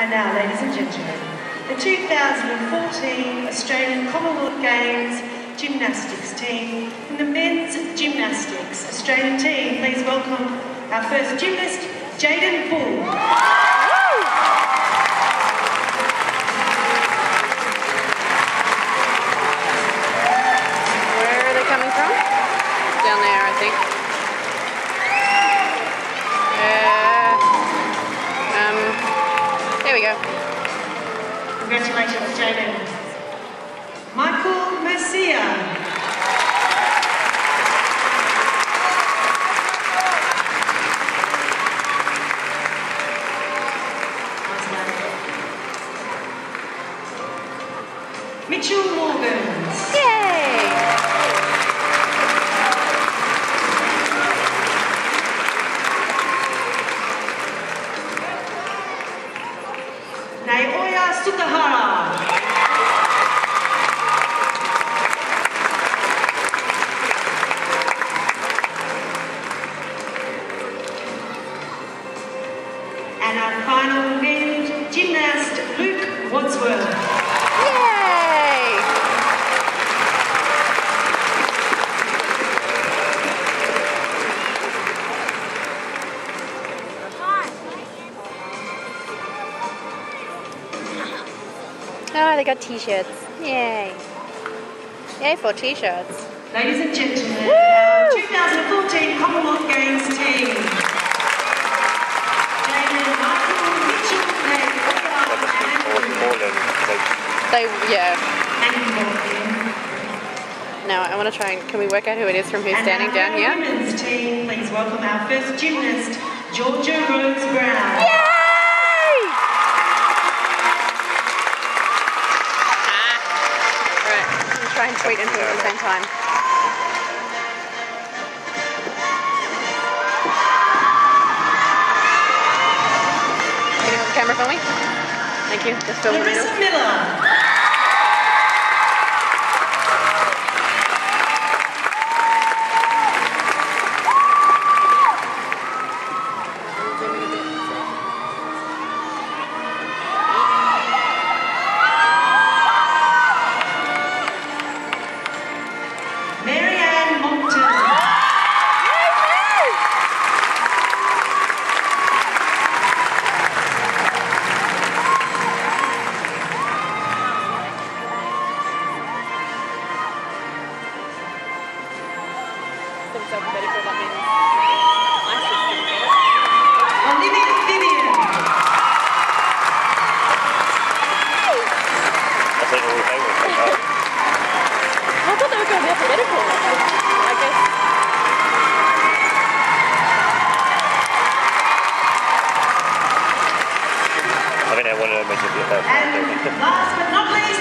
And now, ladies and gentlemen, the 2014 Australian Commonwealth Games gymnastics team and the men's gymnastics Australian team. Please welcome our first gymnast, Jaden Bull. Congratulations, Jaden. Michael Mercieca. Mitchell Tsukahara. And our final gymnast, Luke Wadsworth. Oh, they got t-shirts. Yay. Yay for t-shirts. Ladies and gentlemen, our 2014 Commonwealth Games team. Jaden, Michael, Mitchell, Naoya, and They, yeah. Thank you, Morgan. Now, I want to try and, can we work out who it is from who's And standing down here? women's team, please welcome our first gymnast, Georgia Rose Brown. Yay! Try and tweet into it at the same time. Can you hold the camera for me? Thank you. Just film the video. Olivia oh, Vivian. I think all they were. I thought they were going to be alphabetical. I guess. I think they wanted to make it be a fair fight, And last but not least,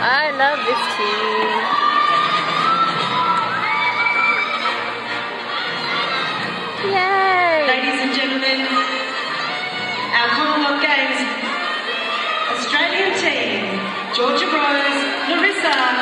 I love this team. Yay! Ladies and gentlemen, our Commonwealth Games Australian team, Georgia Rose, Larissa,